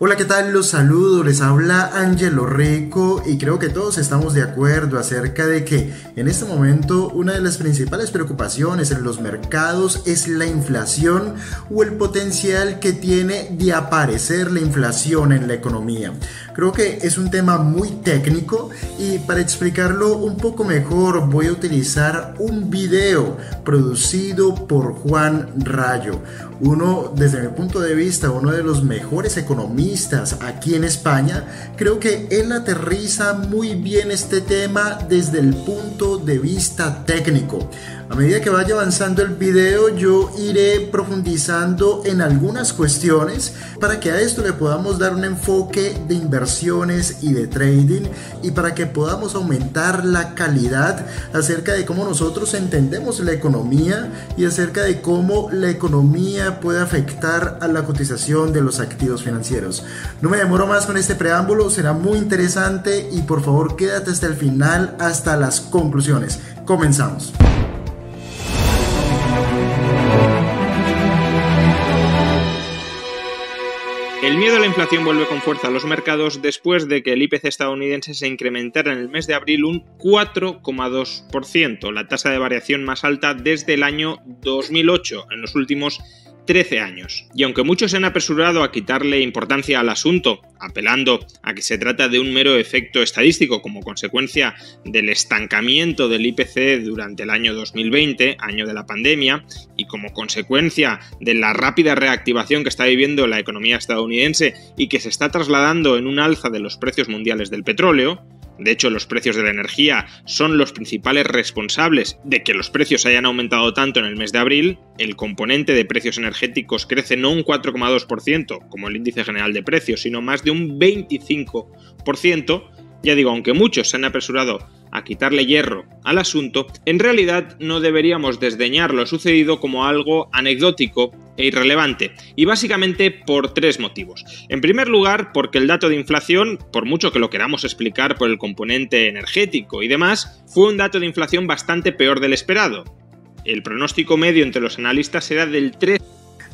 Hola, ¿qué tal? Los saludo, les habla Angelo Rico y creo que todos estamos de acuerdo acerca de que en este momento una de las principales preocupaciones en los mercados es la inflación o el potencial que tiene de aparecer la inflación en la economía. Creo que es un tema muy técnico y para explicarlo un poco mejor voy a utilizar un video producido por Juan Rayo, uno desde mi punto de vista, uno de los mejores economistas aquí en España. Creo que él aterriza muy bien este tema desde el punto de vista técnico. A medida que vaya avanzando el video yo iré profundizando en algunas cuestiones para que a esto le podamos dar un enfoque de inversiones y de trading y para que podamos aumentar la calidad acerca de cómo nosotros entendemos la economía y acerca de cómo la economía puede afectar a la cotización de los activos financieros. No me demoro más con este preámbulo, será muy interesante y por favor quédate hasta el final, hasta las conclusiones. Comenzamos. El miedo a la inflación vuelve con fuerza a los mercados después de que el IPC estadounidense se incrementara en el mes de abril un 4,2%, la tasa de variación más alta desde el año 2008, en los últimos 13 años. Y aunque muchos se han apresurado a quitarle importancia al asunto, apelando a que se trata de un mero efecto estadístico como consecuencia del estancamiento del IPC durante el año 2020, año de la pandemia, y como consecuencia de la rápida reactivación que está viviendo la economía estadounidense y que se está trasladando en un alza de los precios mundiales del petróleo, de hecho, los precios de la energía son los principales responsables de que los precios hayan aumentado tanto en el mes de abril. El componente de precios energéticos crece no un 4,2% como el índice general de precios, sino más de un 25%. Ya digo, aunque muchos se han apresurado a quitarle hierro al asunto, en realidad no deberíamos desdeñar lo sucedido como algo anecdótico e irrelevante, y básicamente por tres motivos. En primer lugar, porque el dato de inflación, por mucho que lo queramos explicar por el componente energético y demás, fue un dato de inflación bastante peor del esperado. El pronóstico medio entre los analistas era del 3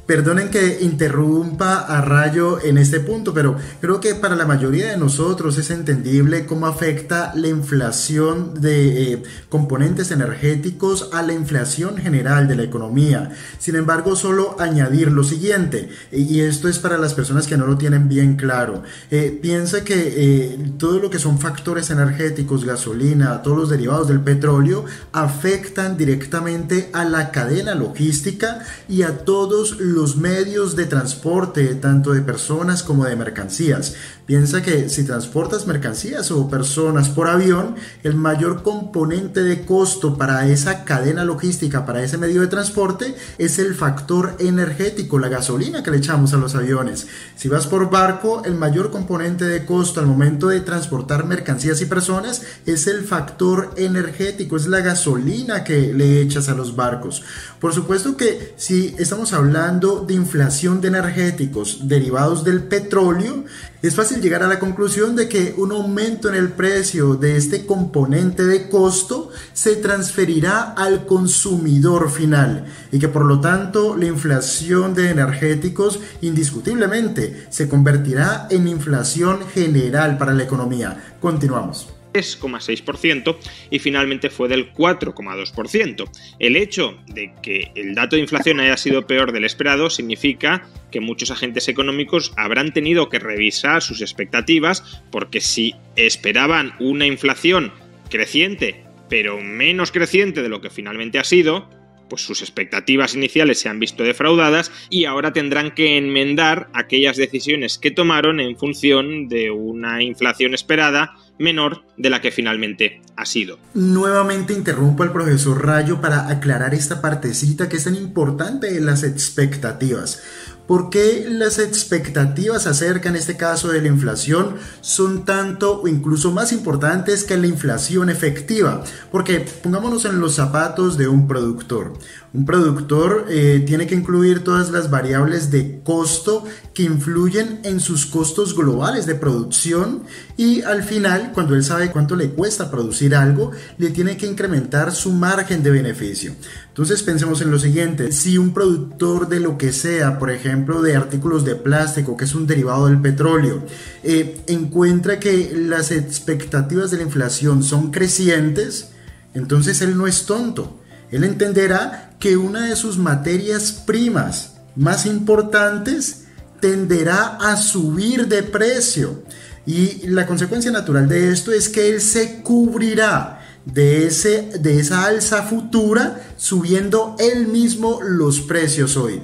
Perdonen que interrumpa a Rayo en este punto, pero creo que para la mayoría de nosotros es entendible cómo afecta la inflación de eh, componentes energéticos a la inflación general de la economía. Sin embargo, solo añadir lo siguiente, y esto es para las personas que no lo tienen bien claro. Eh, piensa que eh, todo lo que son factores energéticos, gasolina, todos los derivados del petróleo, afectan directamente a la cadena logística y a todos los los medios de transporte, tanto de personas como de mercancías. Piensa que si transportas mercancías o personas por avión, el mayor componente de costo para esa cadena logística, para ese medio de transporte, es el factor energético, la gasolina que le echamos a los aviones. Si vas por barco, el mayor componente de costo al momento de transportar mercancías y personas es el factor energético, es la gasolina que le echas a los barcos. Por supuesto que si estamos hablando de inflación de energéticos derivados del petróleo, es fácil llegar a la conclusión de que un aumento en el precio de este componente de costo se transferirá al consumidor final y que por lo tanto la inflación de energéticos indiscutiblemente se convertirá en inflación general para la economía. Continuamos. 3,6% y finalmente fue del 4,2%. El hecho de que el dato de inflación haya sido peor del esperado significa que muchos agentes económicos habrán tenido que revisar sus expectativas porque si esperaban una inflación creciente pero menos creciente de lo que finalmente ha sido, pues sus expectativas iniciales se han visto defraudadas y ahora tendrán que enmendar aquellas decisiones que tomaron en función de una inflación esperada menor de la que finalmente ha sido. Nuevamente interrumpo al profesor Rayo para aclarar esta partecita que es tan importante de las expectativas. ¿Por qué las expectativas acerca, en este caso, de la inflación son tanto o incluso más importantes que la inflación efectiva? Porque pongámonos en los zapatos de un productor. Un productor eh, tiene que incluir todas las variables de costo que influyen en sus costos globales de producción y al final, cuando él sabe cuánto le cuesta producir algo, le tiene que incrementar su margen de beneficio. Entonces pensemos en lo siguiente, si un productor de lo que sea, por ejemplo de artículos de plástico, que es un derivado del petróleo, eh, encuentra que las expectativas de la inflación son crecientes, entonces él no es tonto. Él entenderá que una de sus materias primas más importantes tenderá a subir de precio. Y la consecuencia natural de esto es que él se cubrirá de, ese, de esa alza futura subiendo él mismo los precios hoy.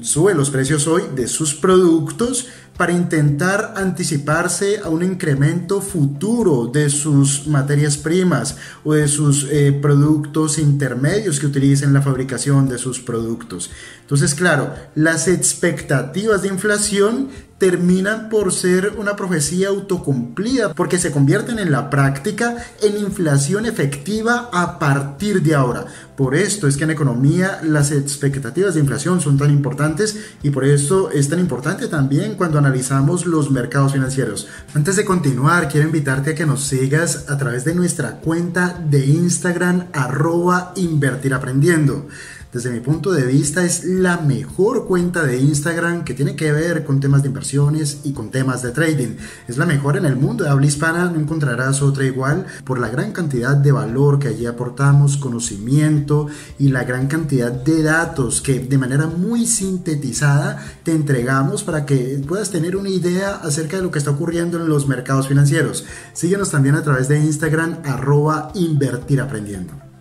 Sube los precios hoy de sus productos para intentar anticiparse a un incremento futuro de sus materias primas o de sus eh, productos intermedios que utilicen en la fabricación de sus productos. Entonces, claro, las expectativas de inflación terminan por ser una profecía autocumplida porque se convierten en la práctica en inflación efectiva a partir de ahora. Por esto es que en economía las expectativas de inflación son tan importantes y por esto es tan importante también cuando analizamos los mercados financieros. Antes de continuar, quiero invitarte a que nos sigas a través de nuestra cuenta de Instagram arroba invertir aprendiendo desde mi punto de vista es la mejor cuenta de Instagram que tiene que ver con temas de inversiones y con temas de trading. Es la mejor en el mundo de habla hispana, no encontrarás otra igual por la gran cantidad de valor que allí aportamos, conocimiento y la gran cantidad de datos que de manera muy sintetizada te entregamos para que puedas tener una idea acerca de lo que está ocurriendo en los mercados financieros. Síguenos también a través de Instagram arroba invertir.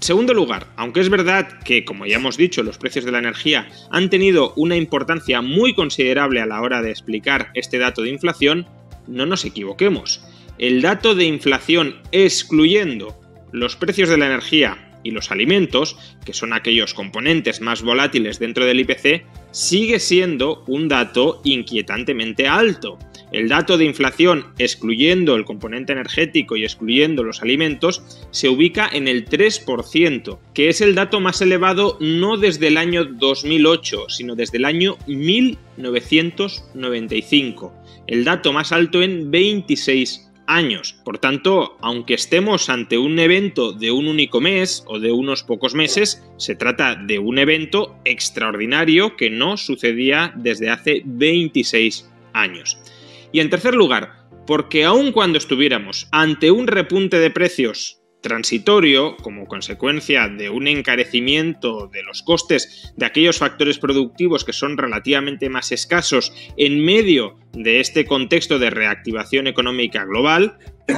Segundo lugar, aunque es verdad que, como ya hemos dicho, los precios de la energía han tenido una importancia muy considerable a la hora de explicar este dato de inflación, no nos equivoquemos. El dato de inflación excluyendo los precios de la energía y los alimentos, que son aquellos componentes más volátiles dentro del IPC, sigue siendo un dato inquietantemente alto. El dato de inflación, excluyendo el componente energético y excluyendo los alimentos, se ubica en el 3%, que es el dato más elevado no desde el año 2008, sino desde el año 1995, el dato más alto en 26 años. Por tanto, aunque estemos ante un evento de un único mes o de unos pocos meses, se trata de un evento extraordinario que no sucedía desde hace 26 años. Y en tercer lugar, porque aun cuando estuviéramos ante un repunte de precios transitorio como consecuencia de un encarecimiento de los costes de aquellos factores productivos que son relativamente más escasos en medio de este contexto de reactivación económica global,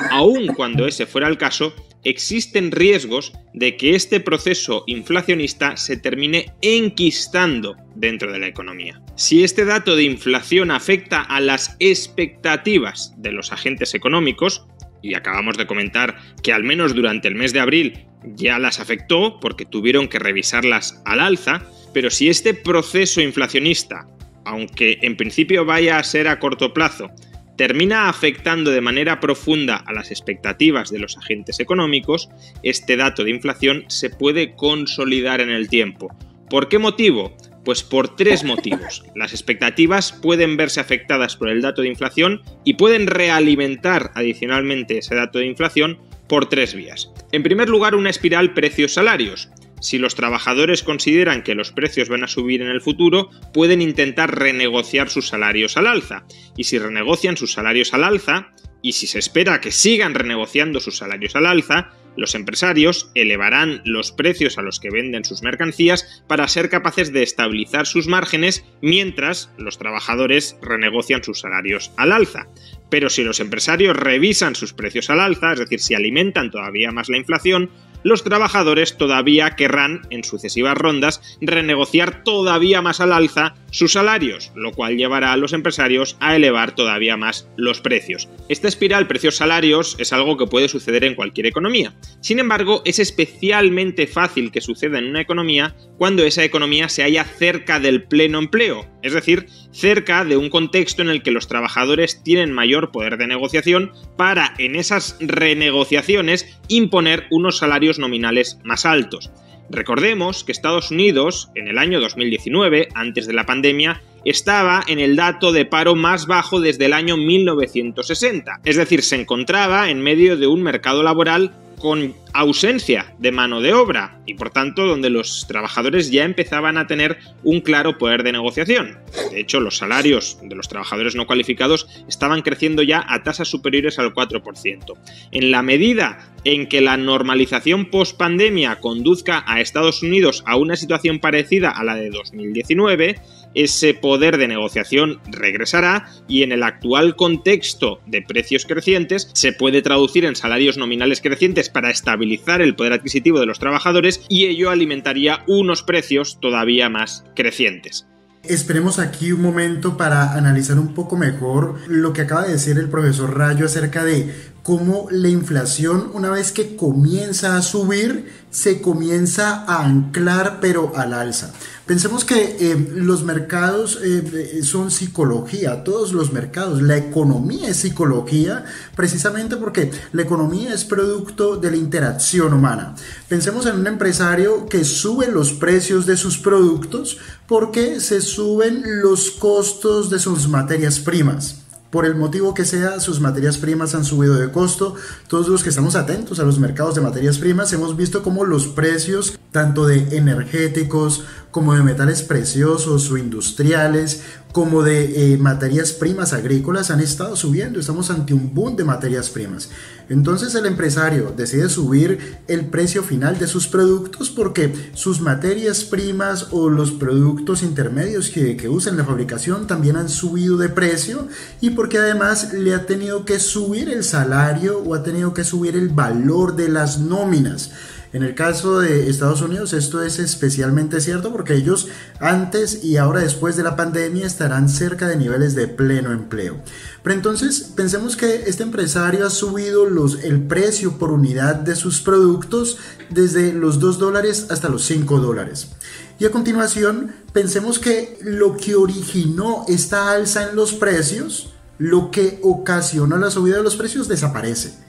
aun cuando ese fuera el caso, existen riesgos de que este proceso inflacionista se termine enquistando dentro de la economía. Si este dato de inflación afecta a las expectativas de los agentes económicos, y acabamos de comentar que al menos durante el mes de abril ya las afectó porque tuvieron que revisarlas al alza, pero si este proceso inflacionista, aunque en principio vaya a ser a corto plazo, termina afectando de manera profunda a las expectativas de los agentes económicos, este dato de inflación se puede consolidar en el tiempo. ¿Por qué motivo? Pues por tres motivos. Las expectativas pueden verse afectadas por el dato de inflación y pueden realimentar adicionalmente ese dato de inflación por tres vías. En primer lugar, una espiral precios-salarios. Si los trabajadores consideran que los precios van a subir en el futuro, pueden intentar renegociar sus salarios al alza. Y si renegocian sus salarios al alza, y si se espera que sigan renegociando sus salarios al alza, los empresarios elevarán los precios a los que venden sus mercancías para ser capaces de estabilizar sus márgenes mientras los trabajadores renegocian sus salarios al alza. Pero si los empresarios revisan sus precios al alza, es decir, si alimentan todavía más la inflación, los trabajadores todavía querrán, en sucesivas rondas, renegociar todavía más al alza sus salarios, lo cual llevará a los empresarios a elevar todavía más los precios. Esta espiral precios-salarios es algo que puede suceder en cualquier economía. Sin embargo, es especialmente fácil que suceda en una economía cuando esa economía se halla cerca del pleno empleo, es decir, cerca de un contexto en el que los trabajadores tienen mayor poder de negociación para en esas renegociaciones imponer unos salarios nominales más altos. Recordemos que Estados Unidos, en el año 2019, antes de la pandemia, estaba en el dato de paro más bajo desde el año 1960, es decir, se encontraba en medio de un mercado laboral con ausencia de mano de obra y por tanto donde los trabajadores ya empezaban a tener un claro poder de negociación. De hecho, los salarios de los trabajadores no cualificados estaban creciendo ya a tasas superiores al 4%. En la medida en que la normalización post-pandemia conduzca a Estados Unidos a una situación parecida a la de 2019, ese poder de negociación regresará y en el actual contexto de precios crecientes se puede traducir en salarios nominales crecientes para estabilizar el poder adquisitivo de los trabajadores y ello alimentaría unos precios todavía más crecientes. Esperemos aquí un momento para analizar un poco mejor lo que acaba de decir el profesor Rayo acerca de cómo la inflación una vez que comienza a subir se comienza a anclar pero al alza. Pensemos que eh, los mercados eh, son psicología, todos los mercados, la economía es psicología precisamente porque la economía es producto de la interacción humana. Pensemos en un empresario que sube los precios de sus productos porque se suben los costos de sus materias primas por el motivo que sea, sus materias primas han subido de costo. Todos los que estamos atentos a los mercados de materias primas hemos visto cómo los precios, tanto de energéticos como de metales preciosos o industriales, como de eh, materias primas agrícolas han estado subiendo. Estamos ante un boom de materias primas. Entonces el empresario decide subir el precio final de sus productos porque sus materias primas o los productos intermedios que, que usa en la fabricación también han subido de precio y porque además le ha tenido que subir el salario o ha tenido que subir el valor de las nóminas. En el caso de Estados Unidos esto es especialmente cierto porque ellos antes y ahora después de la pandemia estarán cerca de niveles de pleno empleo. Pero entonces pensemos que este empresario ha subido los, el precio por unidad de sus productos desde los 2 dólares hasta los 5 dólares. Y a continuación pensemos que lo que originó esta alza en los precios, lo que ocasionó la subida de los precios desaparece.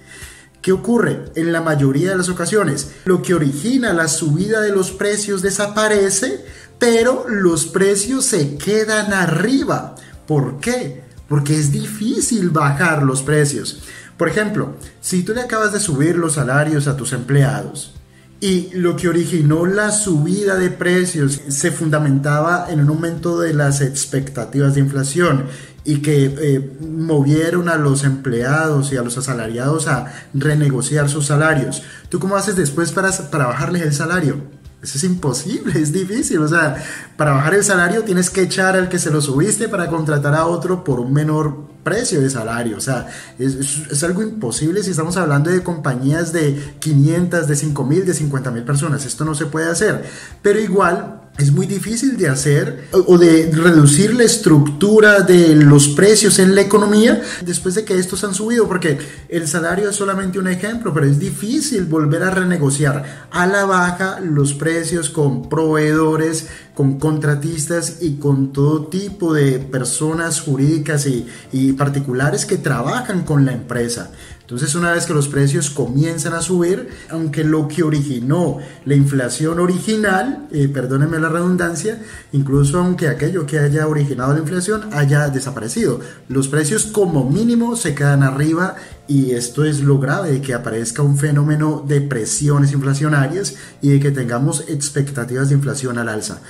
¿Qué ocurre? En la mayoría de las ocasiones, lo que origina la subida de los precios desaparece, pero los precios se quedan arriba. ¿Por qué? Porque es difícil bajar los precios. Por ejemplo, si tú le acabas de subir los salarios a tus empleados y lo que originó la subida de precios se fundamentaba en un aumento de las expectativas de inflación y que eh, movieron a los empleados y a los asalariados a renegociar sus salarios. ¿Tú cómo haces después para, para bajarles el salario? Eso es imposible, es difícil. O sea, para bajar el salario tienes que echar al que se lo subiste para contratar a otro por un menor precio de salario. O sea, es, es, algo imposible si estamos hablando de compañías de 500, de 5 mil, de 50 mil personas. Esto no se puede hacer. Pero igual es muy difícil de hacer o de reducir la estructura de los precios en la economía después de que estos han subido, porque el salario es solamente un ejemplo, pero es difícil volver a renegociar a la baja los precios con proveedores, con contratistas y con todo tipo de personas jurídicas y, particulares que trabajan con la empresa. Entonces una vez que los precios comienzan a subir, aunque lo que originó la inflación original, eh, perdónenme la redundancia, incluso aunque aquello que haya originado la inflación haya desaparecido, los precios como mínimo se quedan arriba y esto es lo grave de que aparezca un fenómeno de presiones inflacionarias y de que tengamos expectativas de inflación al alza.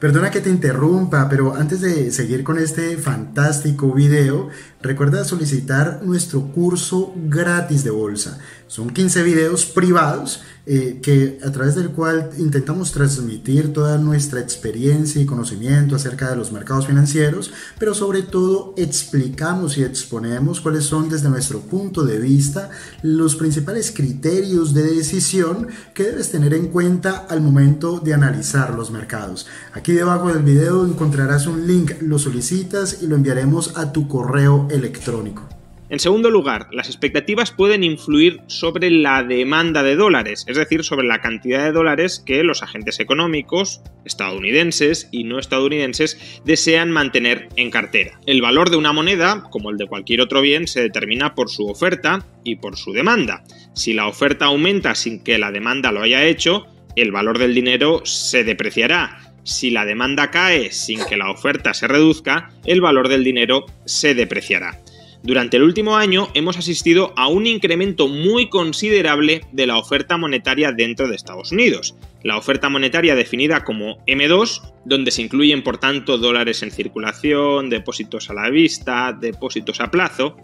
Perdona que te interrumpa, pero antes de seguir con este fantástico video, recuerda solicitar nuestro curso gratis de bolsa. Son 15 videos privados eh, que a través del cual intentamos transmitir toda nuestra experiencia y conocimiento acerca de los mercados financieros, pero sobre todo explicamos y exponemos cuáles son desde nuestro punto de vista los principales criterios de decisión que debes tener en cuenta al momento de analizar los mercados. Aquí debajo del video encontrarás un link, lo solicitas y lo enviaremos a tu correo electrónico. En segundo lugar, las expectativas pueden influir sobre la demanda de dólares, es decir, sobre la cantidad de dólares que los agentes económicos, estadounidenses y no estadounidenses, desean mantener en cartera. El valor de una moneda, como el de cualquier otro bien, se determina por su oferta y por su demanda. Si la oferta aumenta sin que la demanda lo haya hecho, el valor del dinero se depreciará. Si la demanda cae sin que la oferta se reduzca, el valor del dinero se depreciará. Durante el último año hemos asistido a un incremento muy considerable de la oferta monetaria dentro de Estados Unidos. La oferta monetaria definida como M2, donde se incluyen por tanto dólares en circulación, depósitos a la vista, depósitos a plazo,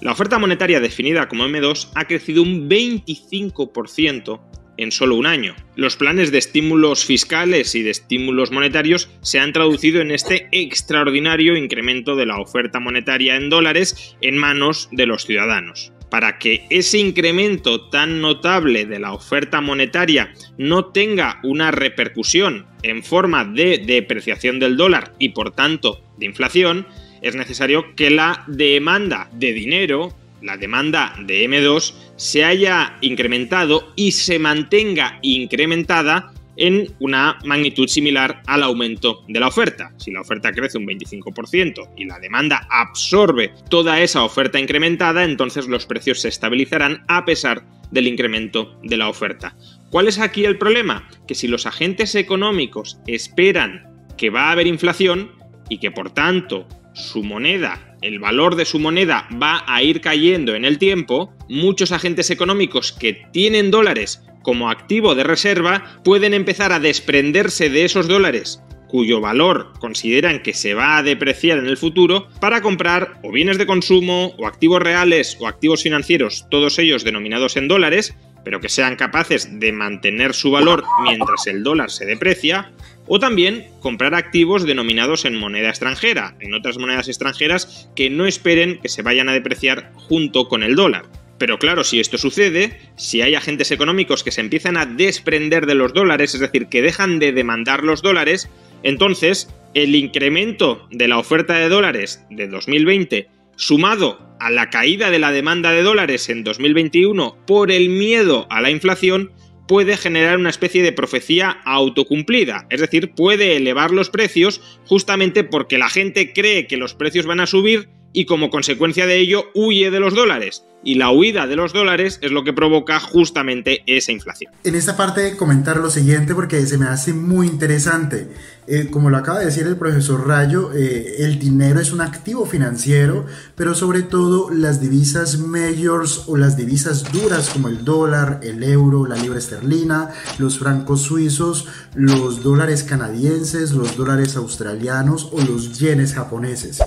la oferta monetaria definida como M2 ha crecido un 25% en solo un año. Los planes de estímulos fiscales y de estímulos monetarios se han traducido en este extraordinario incremento de la oferta monetaria en dólares en manos de los ciudadanos. Para que ese incremento tan notable de la oferta monetaria no tenga una repercusión en forma de depreciación del dólar y por tanto de inflación, es necesario que la demanda de dinero la demanda de M2 se haya incrementado y se mantenga incrementada en una magnitud similar al aumento de la oferta. Si la oferta crece un 25% y la demanda absorbe toda esa oferta incrementada, entonces los precios se estabilizarán a pesar del incremento de la oferta. ¿Cuál es aquí el problema? Que si los agentes económicos esperan que va a haber inflación y que por tanto su moneda el valor de su moneda va a ir cayendo en el tiempo, muchos agentes económicos que tienen dólares como activo de reserva pueden empezar a desprenderse de esos dólares cuyo valor consideran que se va a depreciar en el futuro para comprar o bienes de consumo o activos reales o activos financieros, todos ellos denominados en dólares, pero que sean capaces de mantener su valor mientras el dólar se deprecia, o también comprar activos denominados en moneda extranjera, en otras monedas extranjeras que no esperen que se vayan a depreciar junto con el dólar. Pero claro, si esto sucede, si hay agentes económicos que se empiezan a desprender de los dólares, es decir, que dejan de demandar los dólares, entonces el incremento de la oferta de dólares de 2020 sumado a la caída de la demanda de dólares en 2021 por el miedo a la inflación, puede generar una especie de profecía autocumplida, es decir, puede elevar los precios justamente porque la gente cree que los precios van a subir y como consecuencia de ello huye de los dólares y la huida de los dólares es lo que provoca justamente esa inflación. En esta parte comentar lo siguiente porque se me hace muy interesante. Eh, como lo acaba de decir el profesor Rayo, eh, el dinero es un activo financiero, pero sobre todo las divisas majors o las divisas duras como el dólar, el euro, la libra esterlina, los francos suizos, los dólares canadienses, los dólares australianos o los yenes japoneses.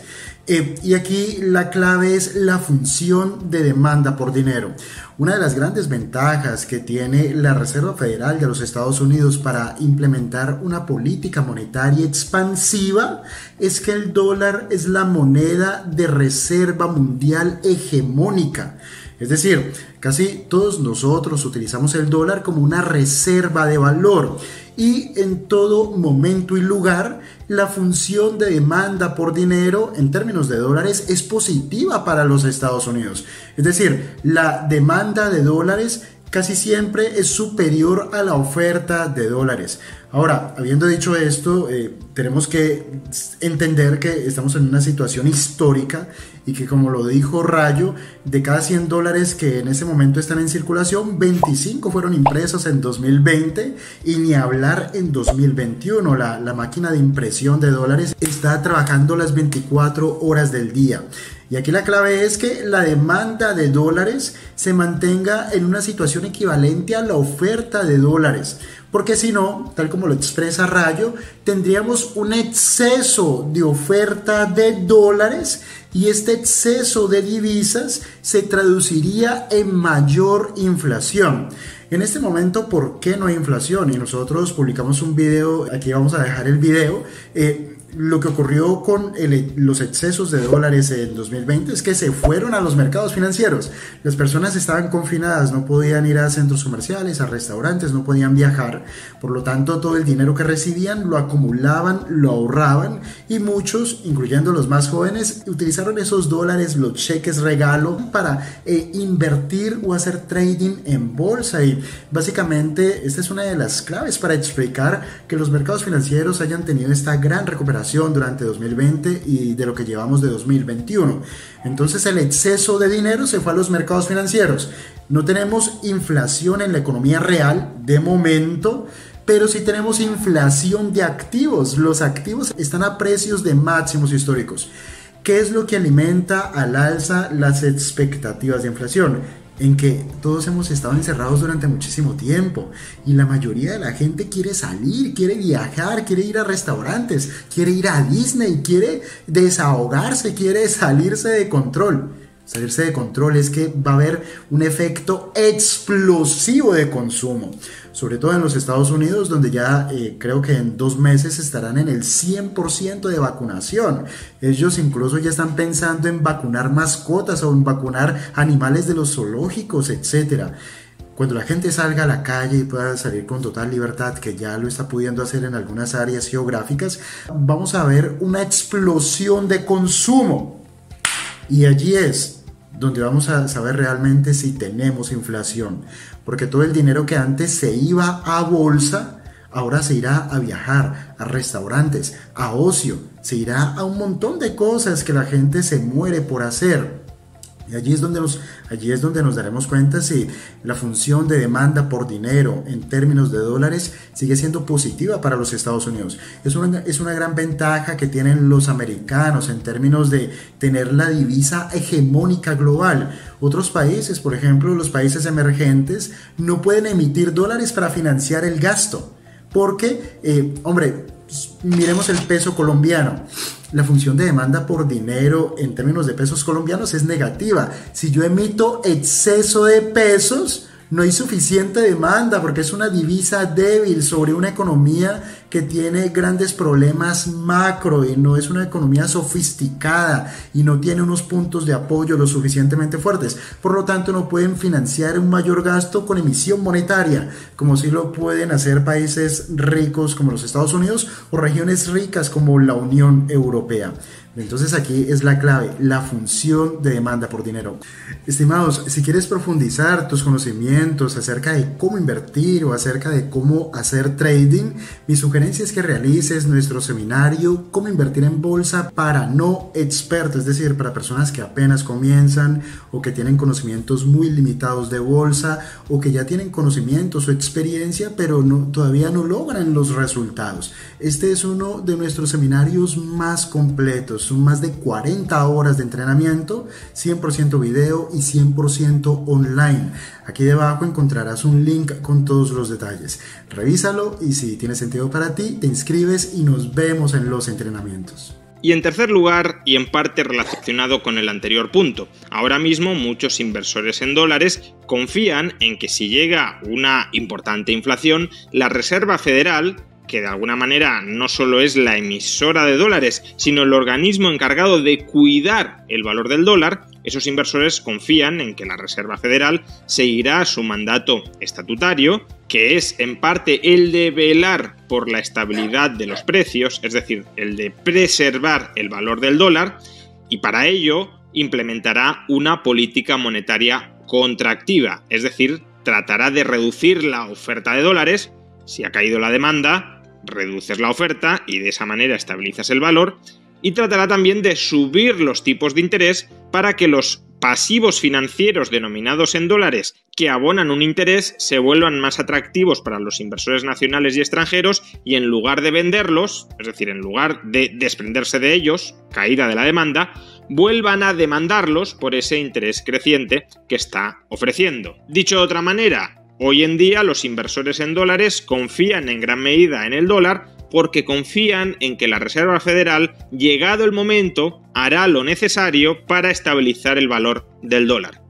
Eh, y aquí la clave es la función de demanda por dinero. Una de las grandes ventajas que tiene la Reserva Federal de los Estados Unidos para implementar una política monetaria expansiva es que el dólar es la moneda de reserva mundial hegemónica. Es decir, casi todos nosotros utilizamos el dólar como una reserva de valor y en todo momento y lugar la función de demanda por dinero en términos de dólares es positiva para los Estados Unidos. Es decir, la demanda de dólares casi siempre es superior a la oferta de dólares. Ahora, habiendo dicho esto, eh, tenemos que entender que estamos en una situación histórica y que como lo dijo Rayo, de cada 100 dólares que en ese momento están en circulación, 25 fueron impresos en 2020 y ni hablar en 2021. La, la máquina de impresión de dólares está trabajando las 24 horas del día. Y aquí la clave es que la demanda de dólares se mantenga en una situación equivalente a la oferta de dólares. Porque si no, tal como lo expresa Rayo, tendríamos un exceso de oferta de dólares y este exceso de divisas se traduciría en mayor inflación. En este momento, ¿por qué no hay inflación? Y nosotros publicamos un video, aquí vamos a dejar el video. Eh, lo que ocurrió con los excesos de dólares en 2020 es que se fueron a los mercados financieros. Las personas estaban confinadas, no podían ir a centros comerciales, a restaurantes, no podían viajar. Por lo tanto, todo el dinero que recibían lo acumulaban, lo ahorraban y muchos, incluyendo los más jóvenes, utilizaron esos dólares, los cheques regalo, para eh, invertir o hacer trading en bolsa. Y básicamente esta es una de las claves para explicar que los mercados financieros hayan tenido esta gran recuperación durante 2020 y de lo que llevamos de 2021. Entonces el exceso de dinero se fue a los mercados financieros. No tenemos inflación en la economía real de momento, pero sí tenemos inflación de activos. Los activos están a precios de máximos históricos. ¿Qué es lo que alimenta al alza las expectativas de inflación? En que todos hemos estado encerrados durante muchísimo tiempo y la mayoría de la gente quiere salir, quiere viajar, quiere ir a restaurantes, quiere ir a Disney, quiere desahogarse, quiere salirse de control. Salirse de control es que va a haber un efecto explosivo de consumo, sobre todo en los Estados Unidos, donde ya eh, creo que en dos meses estarán en el 100% de vacunación. Ellos incluso ya están pensando en vacunar mascotas o en vacunar animales de los zoológicos, etc. Cuando la gente salga a la calle y pueda salir con total libertad, que ya lo está pudiendo hacer en algunas áreas geográficas, vamos a ver una explosión de consumo. Y allí es donde vamos a saber realmente si tenemos inflación. Porque todo el dinero que antes se iba a bolsa, ahora se irá a viajar, a restaurantes, a ocio, se irá a un montón de cosas que la gente se muere por hacer. Y allí es, donde nos, allí es donde nos daremos cuenta si la función de demanda por dinero en términos de dólares sigue siendo positiva para los Estados Unidos. Es una, es una gran ventaja que tienen los americanos en términos de tener la divisa hegemónica global. Otros países, por ejemplo los países emergentes, no pueden emitir dólares para financiar el gasto. Porque, eh, hombre, miremos el peso colombiano la función de demanda por dinero en términos de pesos colombianos es negativa. Si yo emito exceso de pesos, no hay suficiente demanda porque es una divisa débil sobre una economía que tiene grandes problemas macro y no es una economía sofisticada y no tiene unos puntos de apoyo lo suficientemente fuertes. Por lo tanto, no pueden financiar un mayor gasto con emisión monetaria, como si lo pueden hacer países ricos como los Estados Unidos o regiones ricas como la Unión Europea. Entonces aquí es la clave, la función de demanda por dinero. Estimados, si quieres profundizar tus conocimientos acerca de cómo invertir o acerca de cómo hacer trading, mi sugerencia es que realices nuestro seminario Cómo invertir en bolsa para no expertos, es decir, para personas que apenas comienzan o que tienen conocimientos muy limitados de bolsa o que ya tienen conocimientos o experiencia pero todavía no logran los resultados. Este es uno de nuestros seminarios más completos son más de 40 horas de entrenamiento, 100% video y 100% online. Aquí debajo encontrarás un link con todos los detalles. Revísalo y si tiene sentido para ti, te inscribes y nos vemos en los entrenamientos. Y en tercer lugar, y en parte relacionado con el anterior punto, ahora mismo muchos inversores en dólares confían en que si llega una importante inflación, la Reserva Federal que de alguna manera no solo es la emisora de dólares, sino el organismo encargado de cuidar el valor del dólar, esos inversores confían en que la Reserva Federal seguirá su mandato estatutario, que es en parte el de velar por la estabilidad de los precios, es decir, el de preservar el valor del dólar, y para ello implementará una política monetaria contractiva, es decir, tratará de reducir la oferta de dólares si ha caído la demanda, reduces la oferta y de esa manera estabilizas el valor, y tratará también de subir los tipos de interés para que los pasivos financieros denominados en dólares que abonan un interés se vuelvan más atractivos para los inversores nacionales y extranjeros y en lugar de venderlos, es decir, en lugar de desprenderse de ellos, caída de la demanda, vuelvan a demandarlos por ese interés creciente que está ofreciendo. Dicho de otra manera, Hoy en día los inversores en dólares confían en gran medida en el dólar porque confían en que la Reserva Federal, llegado el momento, hará lo necesario para estabilizar el valor del dólar.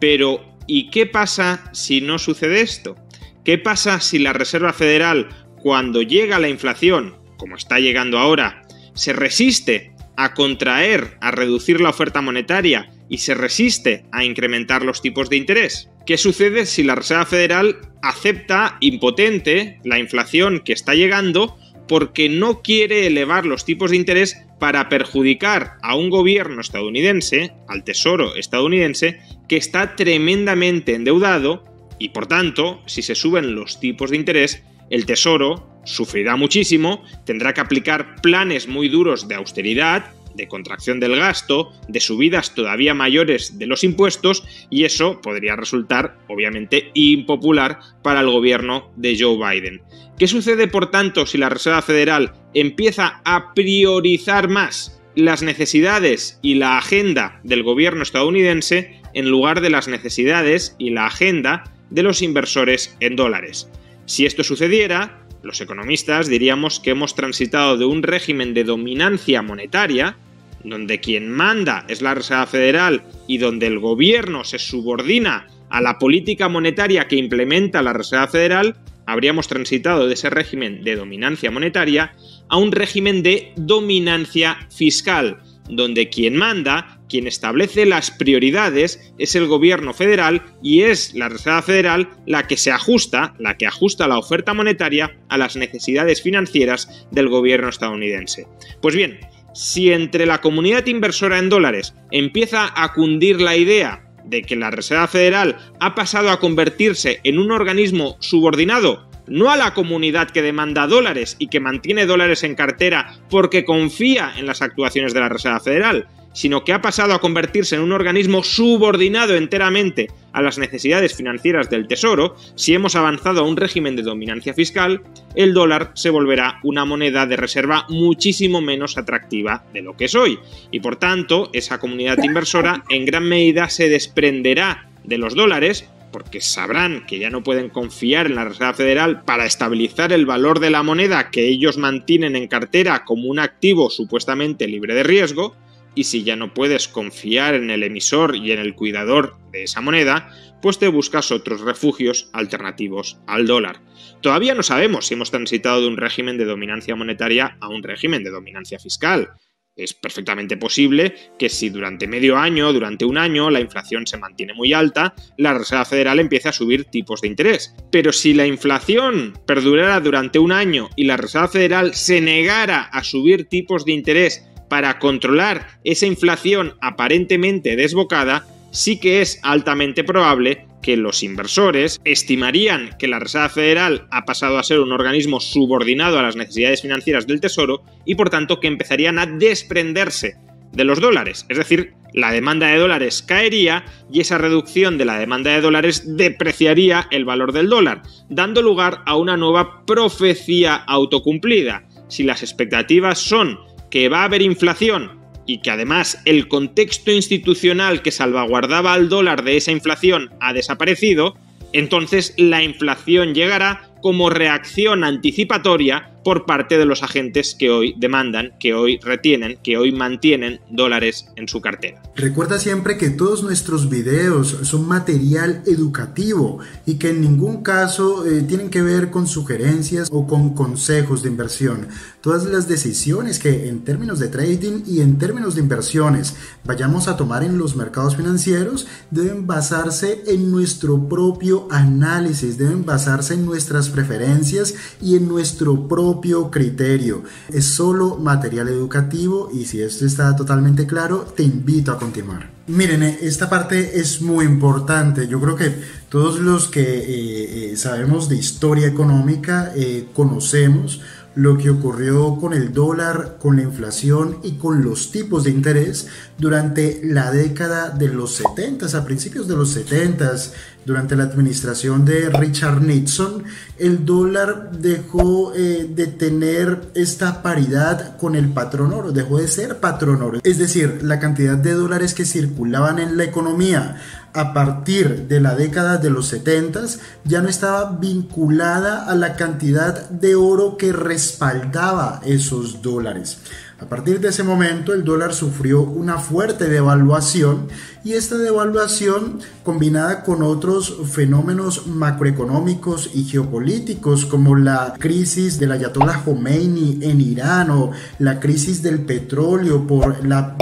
Pero, ¿y qué pasa si no sucede esto? ¿Qué pasa si la Reserva Federal, cuando llega la inflación, como está llegando ahora, se resiste a contraer, a reducir la oferta monetaria y se resiste a incrementar los tipos de interés? ¿Qué sucede si la Reserva Federal acepta impotente la inflación que está llegando porque no quiere elevar los tipos de interés para perjudicar a un gobierno estadounidense, al Tesoro estadounidense, que está tremendamente endeudado y por tanto, si se suben los tipos de interés, el Tesoro sufrirá muchísimo, tendrá que aplicar planes muy duros de austeridad de contracción del gasto, de subidas todavía mayores de los impuestos y eso podría resultar obviamente impopular para el gobierno de Joe Biden. ¿Qué sucede por tanto si la Reserva Federal empieza a priorizar más las necesidades y la agenda del gobierno estadounidense en lugar de las necesidades y la agenda de los inversores en dólares. Si esto sucediera, los economistas diríamos que hemos transitado de un régimen de dominancia monetaria, donde quien manda es la Reserva Federal y donde el gobierno se subordina a la política monetaria que implementa la Reserva Federal, habríamos transitado de ese régimen de dominancia monetaria a un régimen de dominancia fiscal, donde quien manda, quien establece las prioridades es el gobierno federal y es la Reserva Federal la que se ajusta, la que ajusta la oferta monetaria a las necesidades financieras del gobierno estadounidense. Pues bien, si entre la comunidad inversora en dólares empieza a cundir la idea de que la Reserva Federal ha pasado a convertirse en un organismo subordinado no a la comunidad que demanda dólares y que mantiene dólares en cartera porque confía en las actuaciones de la Reserva Federal, sino que ha pasado a convertirse en un organismo subordinado enteramente a las necesidades financieras del Tesoro, si hemos avanzado a un régimen de dominancia fiscal, el dólar se volverá una moneda de reserva muchísimo menos atractiva de lo que es hoy. Y por tanto, esa comunidad inversora en gran medida se desprenderá de los dólares porque sabrán que ya no pueden confiar en la Reserva Federal para estabilizar el valor de la moneda que ellos mantienen en cartera como un activo supuestamente libre de riesgo, y si ya no puedes confiar en el emisor y en el cuidador de esa moneda, pues te buscas otros refugios alternativos al dólar. Todavía no sabemos si hemos transitado de un régimen de dominancia monetaria a un régimen de dominancia fiscal. Es perfectamente posible que si durante medio año, durante un año, la inflación se mantiene muy alta, la Reserva Federal empiece a subir tipos de interés. Pero si la inflación perdurara durante un año y la Reserva Federal se negara a subir tipos de interés para controlar esa inflación aparentemente desbocada, sí que es altamente probable que los inversores estimarían que la Reserva Federal ha pasado a ser un organismo subordinado a las necesidades financieras del Tesoro y por tanto que empezarían a desprenderse de los dólares. Es decir, la demanda de dólares caería y esa reducción de la demanda de dólares depreciaría el valor del dólar, dando lugar a una nueva profecía autocumplida. Si las expectativas son que va a haber inflación y que además el contexto institucional que salvaguardaba al dólar de esa inflación ha desaparecido, entonces la inflación llegará como reacción anticipatoria por parte de los agentes que hoy demandan, que hoy retienen, que hoy mantienen dólares en su cartera. Recuerda siempre que todos nuestros videos son material educativo y que en ningún caso eh, tienen que ver con sugerencias o con consejos de inversión. Todas las decisiones que en términos de trading y en términos de inversiones vayamos a tomar en los mercados financieros deben basarse en nuestro propio análisis, deben basarse en nuestras preferencias y en nuestro propio criterio. Es solo material educativo y si esto está totalmente claro, te invito a continuar. Miren, eh, esta parte es muy importante. Yo creo que todos los que eh, eh, sabemos de historia económica conocemos lo que ocurrió con el dólar, con la inflación y con los tipos de interés durante la década de los 70, a principios de los 70, durante la administración de Richard Nixon, el dólar dejó eh, de tener esta paridad con el patrón oro, dejó de ser patrón oro. Es decir, la cantidad de dólares que circulaban en la economía a partir de la década de los 70 ya no estaba vinculada a la cantidad de oro que respaldaba esos dólares. A partir de ese momento el dólar sufrió una fuerte devaluación y esta devaluación combinada con otros fenómenos macroeconómicos y geopolíticos como la crisis del Ayatollah Khomeini en Irán o la crisis del petróleo por la,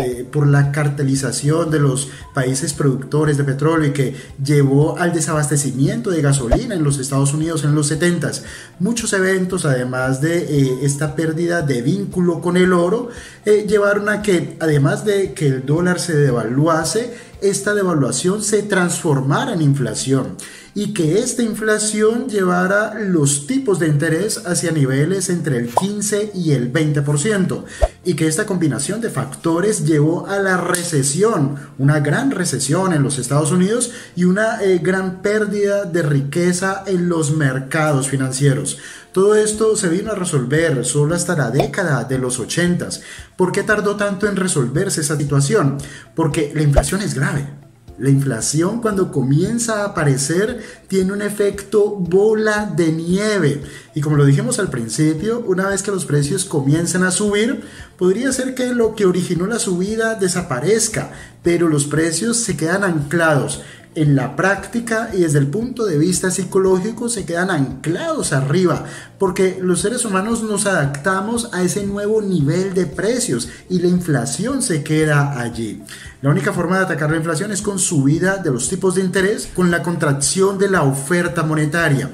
cartelización de los países productores de petróleo y que llevó al desabastecimiento de gasolina en los Estados Unidos en los 70 muchos eventos además de eh, esta pérdida de vínculo con el oro eh, llevaron a que además de que el dólar se devaluase esta devaluación se transformara en inflación. y que esta inflación llevara los tipos de interés hacia niveles entre el 15 y el 20% y que esta combinación de factores llevó a la recesión, una gran recesión en los Estados Unidos y una eh, gran pérdida de riqueza en los mercados financieros. Todo esto se vino a resolver solo hasta la década de los 80. ¿Por qué tardó tanto en resolverse esa situación? Porque la inflación es grave. La inflación cuando comienza a aparecer tiene un efecto bola de nieve. Y como lo dijimos al principio, una vez que los precios comiencen a subir, podría ser que lo que originó la subida desaparezca, pero los precios se quedan anclados en la práctica y desde el punto de vista psicológico se quedan anclados arriba, porque los seres humanos nos adaptamos a ese nuevo nivel de precios y la inflación se queda allí. La única forma de atacar la inflación es con subida de los tipos de interés, con la contracción de la oferta monetaria.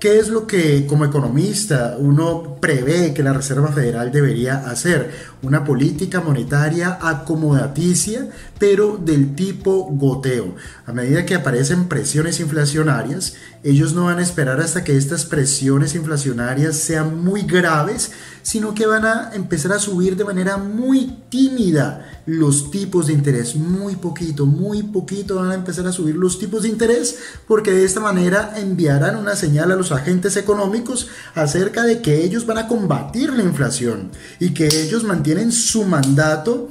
¿Qué es lo que como economista uno prevé que la Reserva Federal debería hacer? Una política monetaria acomodaticia, pero del tipo goteo. A medida que aparecen presiones inflacionarias, ellos no van a esperar hasta que estas presiones inflacionarias sean muy graves, sino que van a empezar a subir de manera muy tímida los tipos de interés, muy poquito, muy poquito van a empezar a subir los tipos de interés, porque de esta manera enviarán una señal a los agentes económicos acerca de que ellos van a combatir la inflación y que ellos mantienen su mandato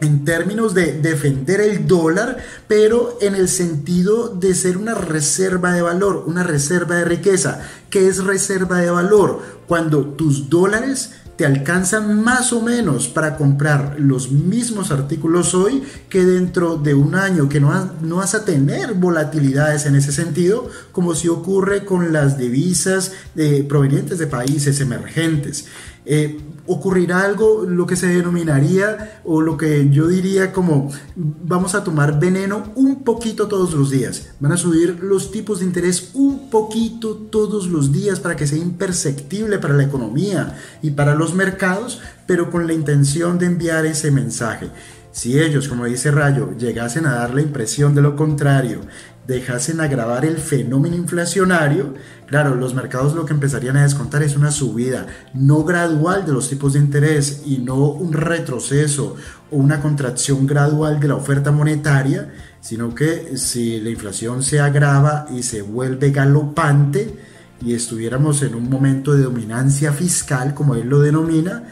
en términos de defender el dólar, pero en el sentido de ser una reserva de valor, una reserva de riqueza. ¿Qué es reserva de valor? Cuando tus dólares te alcanzan más o menos para comprar los mismos artículos hoy que dentro de un año, que no, no vas a tener volatilidades en ese sentido, como si ocurre con las divisas de, provenientes de países emergentes. Eh, ocurrirá algo, lo que se denominaría o lo que yo diría como vamos a tomar veneno un poquito todos los días. Van a subir los tipos de interés un poquito todos los días para que sea imperceptible para la economía y para los mercados, pero con la intención de enviar ese mensaje. Si ellos, como dice Rayo, llegasen a dar la impresión de lo contrario, dejasen agravar el fenómeno inflacionario, claro, los mercados lo que empezarían a descontar es una subida no gradual de los tipos de interés y no un retroceso o una contracción gradual de la oferta monetaria, sino que si la inflación se agrava y se vuelve galopante y estuviéramos en un momento de dominancia fiscal, como él lo denomina,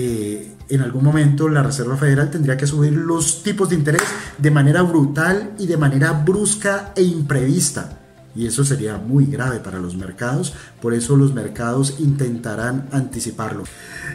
eh, en algún momento la Reserva Federal tendría que subir los tipos de interés de manera brutal y de manera brusca e imprevista. Y eso sería muy grave para los mercados, por eso los mercados intentarán anticiparlo.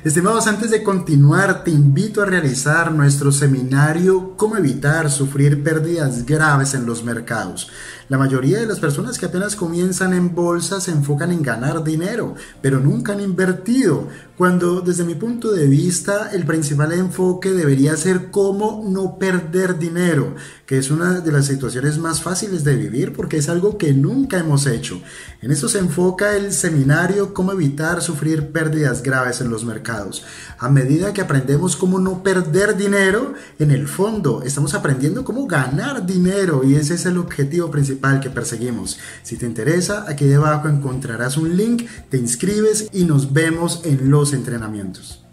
Estimados, antes de continuar, te invito a realizar nuestro seminario Cómo evitar sufrir pérdidas graves en los mercados. La mayoría de las personas que apenas comienzan en bolsa se enfocan en ganar dinero, pero nunca han invertido, cuando desde mi punto de vista el principal enfoque debería ser cómo no perder dinero, que es una de las situaciones más fáciles de vivir porque es algo que nunca hemos hecho. En eso se enfoca el seminario Cómo evitar sufrir pérdidas graves en los mercados. A medida que aprendemos cómo no perder dinero, en el fondo estamos aprendiendo cómo ganar dinero y ese es el objetivo principal que perseguimos. Si te interesa, aquí debajo encontrarás un link, te inscribes y nos vemos en los entrenamientos.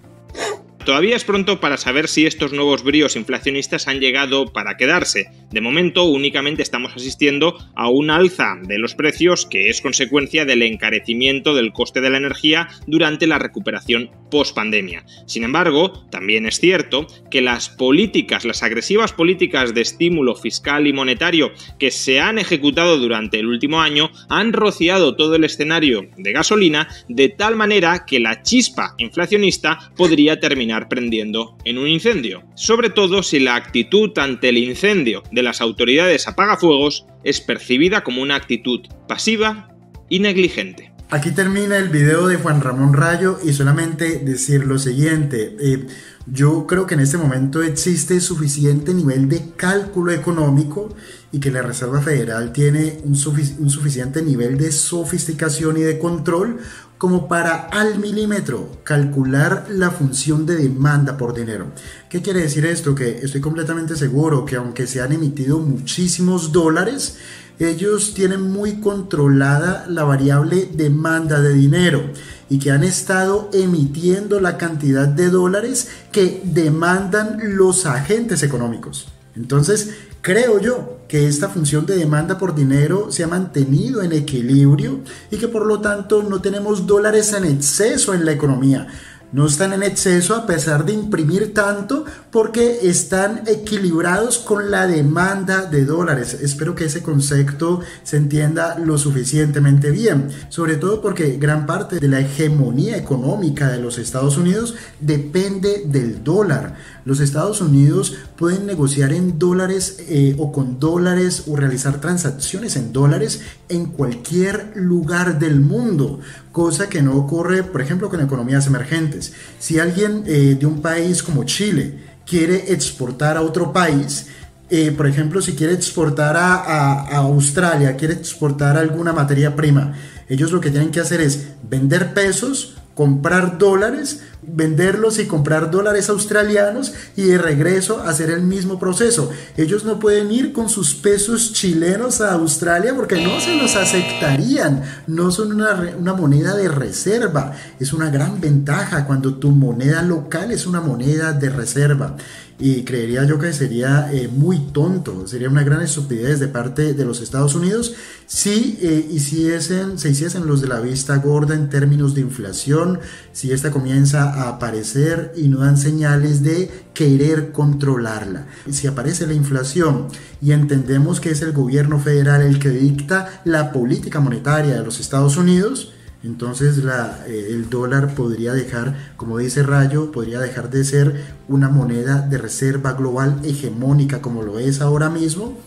Todavía es pronto para saber si estos nuevos bríos inflacionistas han llegado para quedarse. De momento únicamente estamos asistiendo a un alza de los precios que es consecuencia del encarecimiento del coste de la energía durante la recuperación post-pandemia. Sin embargo, también es cierto que las políticas, las agresivas políticas de estímulo fiscal y monetario que se han ejecutado durante el último año han rociado todo el escenario de gasolina de tal manera que la chispa inflacionista podría terminar prendiendo en un incendio, sobre todo si la actitud ante el incendio de las autoridades apagafuegos es percibida como una actitud pasiva y negligente. Aquí termina el video de Juan Ramón Rayo y solamente decir lo siguiente. Eh, yo creo que en este momento existe suficiente nivel de cálculo económico y que la Reserva Federal tiene un suficiente nivel de sofisticación y de control como para al milímetro calcular la función de demanda por dinero. ¿Qué quiere decir esto? Que estoy completamente seguro que aunque se han emitido muchísimos dólares, ellos tienen muy controlada la variable demanda de dinero y que han estado emitiendo la cantidad de dólares que demandan los agentes económicos. Entonces, creo yo que esta función de demanda por dinero se ha mantenido en equilibrio y que por lo tanto no tenemos dólares en exceso en la economía. No están en exceso a pesar de imprimir tanto porque están equilibrados con la demanda de dólares. Espero que ese concepto se entienda lo suficientemente bien, sobre todo porque gran parte de la hegemonía económica de los Estados Unidos depende del dólar. Los Estados Unidos pueden negociar en dólares eh, o con dólares o realizar transacciones en dólares en cualquier lugar del mundo, cosa que no ocurre, por ejemplo, con economías emergentes. Si alguien eh, de un país como Chile quiere exportar a otro país, eh, por ejemplo, si quiere exportar a, Australia, quiere exportar alguna materia prima, ellos lo que tienen que hacer es vender pesos, comprar dólares, venderlos y comprar dólares australianos y de regreso hacer el mismo proceso. Ellos no pueden ir con sus pesos chilenos a Australia porque no se los aceptarían. No son una, una moneda de reserva. Es una gran ventaja cuando tu moneda local es una moneda de reserva y creería yo que sería eh, muy tonto, sería una gran estupidez de parte de los Estados Unidos si eh, hiciesen, se hiciesen los de la vista gorda en términos de inflación, si esta comienza a aparecer y no dan señales de querer controlarla. Si aparece la inflación y entendemos que es el gobierno federal el que dicta la política monetaria de los Estados Unidos, entonces la, eh, el dólar podría dejar, como dice Rayo, podría dejar de ser una moneda de reserva global hegemónica como lo es ahora mismo.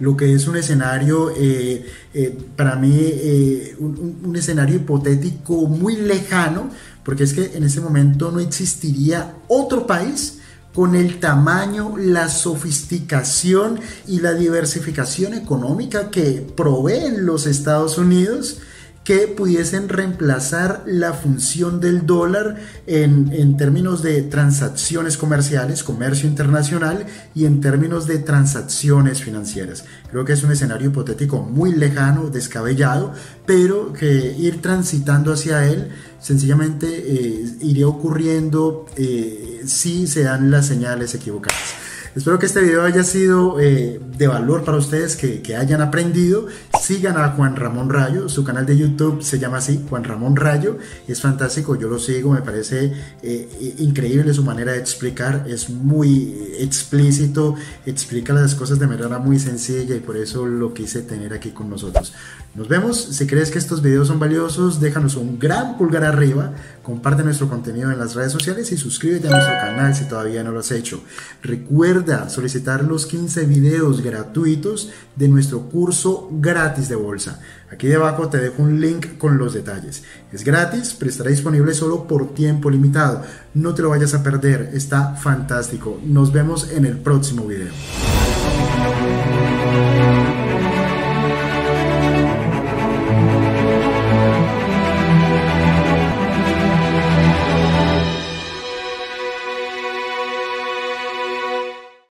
Lo que es un escenario, eh, eh, para mí, un, un escenario hipotético muy lejano, porque es que en ese momento no existiría otro país con el tamaño, la sofisticación y la diversificación económica que proveen los Estados Unidos que pudiesen reemplazar la función del dólar en, términos de transacciones comerciales, comercio internacional y en términos de transacciones financieras. Creo que es un escenario hipotético muy lejano, descabellado, pero que ir transitando hacia él sencillamente eh, iría ocurriendo eh, si se dan las señales equivocadas. Espero que este video haya sido eh, de valor para ustedes, que, hayan aprendido. Sigan a Juan Ramón Rayo, su canal de YouTube se llama así, Juan Ramón Rayo. Es fantástico, yo lo sigo, me parece eh, increíble su manera de explicar, es muy explícito, explica las cosas de manera muy sencilla y por eso lo quise tener aquí con nosotros. Nos vemos, si crees que estos videos son valiosos, déjanos un gran pulgar arriba, comparte nuestro contenido en las redes sociales y suscríbete a nuestro canal si todavía no lo has hecho. Recuerda solicitar los 15 videos gratuitos de nuestro curso gratis de bolsa. Aquí debajo te dejo un link con los detalles. Es gratis, pero estará disponible solo por tiempo limitado. No te lo vayas a perder, está fantástico. Nos vemos en el próximo video.